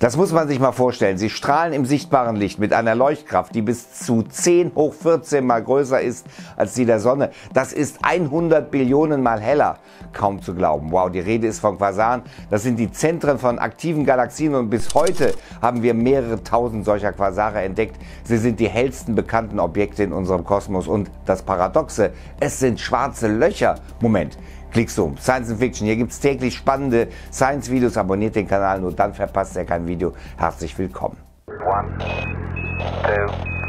Das muss man sich mal vorstellen. Sie strahlen im sichtbaren Licht mit einer Leuchtkraft, die bis zu 10 hoch 14 mal größer ist als die der Sonne. Das ist 100 Billionen mal heller. Kaum zu glauben. Wow, die Rede ist von Quasaren. Das sind die Zentren von aktiven Galaxien und bis heute haben wir mehrere tausend solcher Quasare entdeckt. Sie sind die hellsten bekannten Objekte in unserem Kosmos und das Paradoxe, es sind schwarze Löcher. Moment. Klickst du um. Science Fiction. Hier gibt es täglich spannende Science-Videos. Abonniert den Kanal, nur dann verpasst ihr kein Video. Herzlich willkommen. One, two,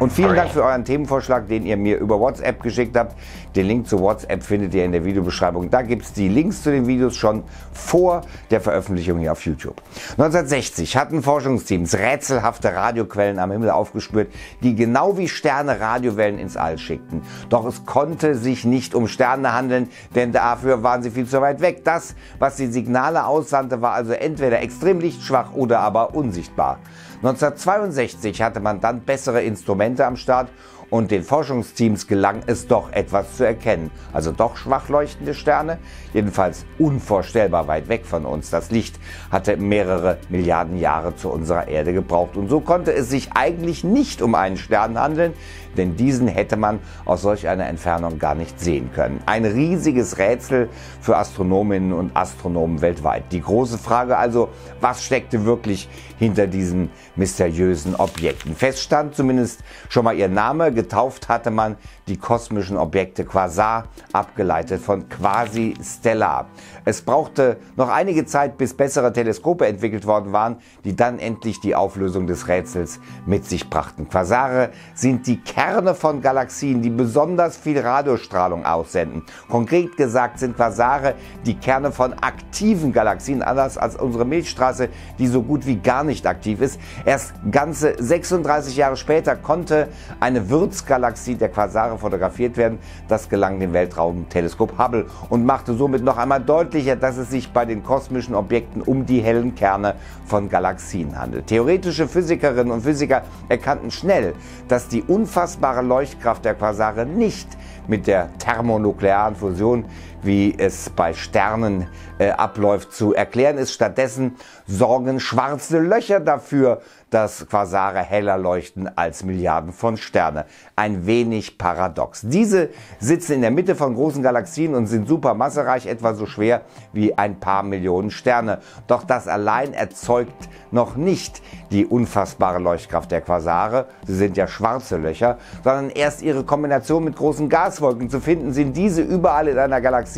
und vielen Dank für euren Themenvorschlag, den ihr mir über WhatsApp geschickt habt. Den Link zu WhatsApp findet ihr in der Videobeschreibung. Da gibt es die Links zu den Videos schon vor der Veröffentlichung hier auf YouTube. 1960 hatten Forschungsteams rätselhafte Radioquellen am Himmel aufgespürt, die genau wie Sterne Radiowellen ins All schickten. Doch es konnte sich nicht um Sterne handeln, denn dafür waren sie viel zu weit weg. Das, was die Signale aussandte, war also entweder extrem lichtschwach oder aber unsichtbar. 1962 hatte man dann bessere Instrumente am Start und den Forschungsteams gelang es doch etwas zu erkennen. Also doch schwach leuchtende Sterne, jedenfalls unvorstellbar weit weg von uns. Das Licht hatte mehrere Milliarden Jahre zu unserer Erde gebraucht und so konnte es sich eigentlich nicht um einen Stern handeln, denn diesen hätte man aus solch einer Entfernung gar nicht sehen können. Ein riesiges Rätsel für Astronominnen und Astronomen weltweit. Die große Frage also, was steckte wirklich hinter diesen mysteriösen Objekten? Fest stand zumindest schon mal ihr Name, getauft hatte man die kosmischen Objekte Quasar, abgeleitet von Quasi Stellar. Es brauchte noch einige Zeit, bis bessere Teleskope entwickelt worden waren, die dann endlich die Auflösung des Rätsels mit sich brachten. Quasare sind die Kerne von Galaxien, die besonders viel Radiostrahlung aussenden. Konkret gesagt sind Quasare die Kerne von aktiven Galaxien, anders als unsere Milchstraße, die so gut wie gar nicht aktiv ist. Erst ganze 36 Jahre später konnte eine Würzgalaxie der Quasare fotografiert werden. Das gelang dem Weltraumteleskop Hubble und machte somit noch einmal deutlicher, dass es sich bei den kosmischen Objekten um die hellen Kerne von Galaxien handelt. Theoretische Physikerinnen und Physiker erkannten schnell, dass die unfassbare Leuchtkraft der Quasare nicht mit der thermonuklearen Fusion, wie es bei Sternen äh, abläuft, zu erklären ist. Stattdessen sorgen schwarze Löcher dafür, dass Quasare heller leuchten als Milliarden von Sterne. Ein wenig paradox. Diese sitzen in der Mitte von großen Galaxien und sind super massereich, etwa so schwer wie ein paar Millionen Sterne. Doch das allein erzeugt noch nicht die unfassbare Leuchtkraft der Quasare. Sie sind ja schwarze Löcher, sondern erst ihre Kombination mit großen Gaswolken zu finden, sind diese überall in einer Galaxie,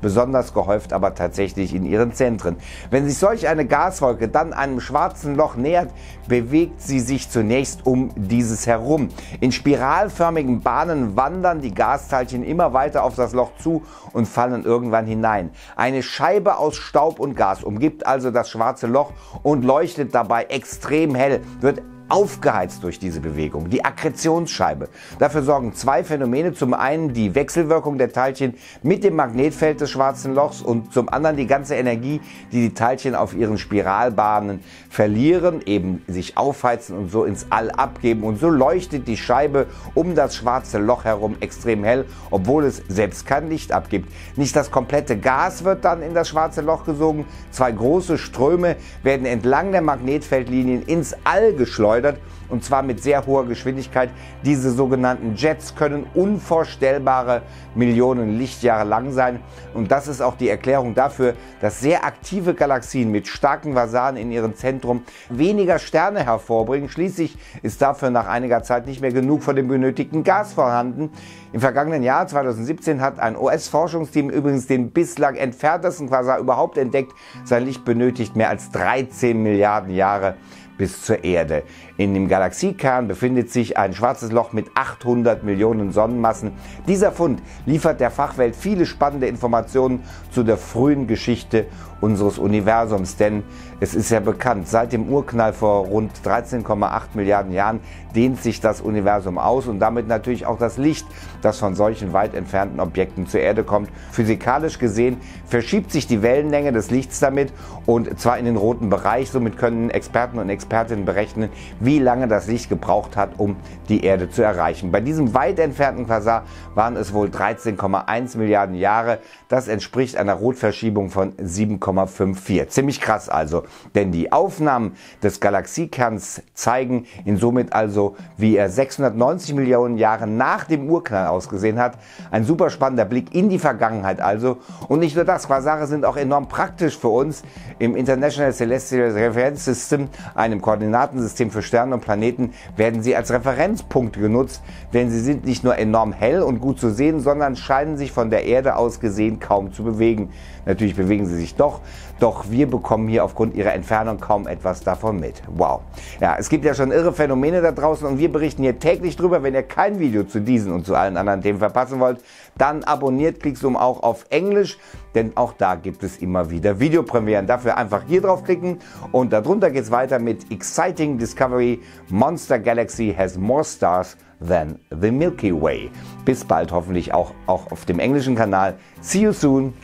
besonders gehäuft aber tatsächlich in ihren Zentren. Wenn sich solch eine Gaswolke dann einem schwarzen Loch nähert, bewegt sie sich zunächst um dieses herum. In spiralförmigen Bahnen wandern die Gasteilchen immer weiter auf das Loch zu und fallen irgendwann hinein. Eine Scheibe aus Staub und Gas umgibt also das schwarze Loch und leuchtet dabei extrem hell, wird aufgeheizt durch diese Bewegung, die Akkretionsscheibe. Dafür sorgen zwei Phänomene. Zum einen die Wechselwirkung der Teilchen mit dem Magnetfeld des schwarzen Lochs und zum anderen die ganze Energie, die die Teilchen auf ihren Spiralbahnen verlieren, eben sich aufheizen und so ins All abgeben. Und so leuchtet die Scheibe um das schwarze Loch herum extrem hell, obwohl es selbst kein Licht abgibt. Nicht das komplette Gas wird dann in das schwarze Loch gesogen. Zwei große Ströme werden entlang der Magnetfeldlinien ins All geschleudert geschleudert und zwar mit sehr hoher Geschwindigkeit. Diese sogenannten Jets können unvorstellbare Millionen Lichtjahre lang sein und das ist auch die Erklärung dafür, dass sehr aktive Galaxien mit starken Quasaren in ihrem Zentrum weniger Sterne hervorbringen. Schließlich ist dafür nach einiger Zeit nicht mehr genug von dem benötigten Gas vorhanden. Im vergangenen Jahr 2017 hat ein US-Forschungsteam übrigens den bislang entferntesten Quasar überhaupt entdeckt. Sein Licht benötigt mehr als 13 Milliarden Jahre bis zur Erde. In dem Galaxiekern befindet sich ein schwarzes Loch mit 800 Millionen Sonnenmassen. Dieser Fund liefert der Fachwelt viele spannende Informationen zu der frühen Geschichte unseres Universums, denn es ist ja bekannt, seit dem Urknall vor rund 13,8 Milliarden Jahren dehnt sich das Universum aus und damit natürlich auch das Licht, das von solchen weit entfernten Objekten zur Erde kommt. Physikalisch gesehen verschiebt sich die Wellenlänge des Lichts damit und zwar in den roten Bereich. Somit können Experten und Expertinnen berechnen, wie lange das Licht gebraucht hat, um die Erde zu erreichen. Bei diesem weit entfernten Quasar waren es wohl 13,1 Milliarden Jahre. Das entspricht einer Rotverschiebung von 7, 1,54. Ziemlich krass also, denn die Aufnahmen des Galaxiekerns zeigen ihn somit also, wie er 690 Millionen Jahre nach dem Urknall ausgesehen hat. Ein super spannender Blick in die Vergangenheit also. Und nicht nur das, Quasare sind auch enorm praktisch für uns im International Celestial Reference System, einem Koordinatensystem für Sterne und Planeten, werden sie als Referenzpunkte genutzt, denn sie sind nicht nur enorm hell und gut zu sehen, sondern scheinen sich von der Erde aus gesehen kaum zu bewegen. Natürlich bewegen sie sich doch, doch wir bekommen hier aufgrund ihrer Entfernung kaum etwas davon mit. Wow. Ja, es gibt ja schon irre Phänomene da draußen und wir berichten hier täglich drüber. Wenn ihr kein Video zu diesen und zu allen anderen Themen verpassen wollt, dann abonniert Klicksum auch auf Englisch, denn auch da gibt es immer wieder Videopremieren. Dafür einfach hier draufklicken und darunter geht es weiter mit Exciting Discovery Monster Galaxy has more stars than the Milky Way. Bis bald hoffentlich auch, auch auf dem englischen Kanal. See you soon.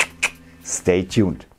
Stay tuned.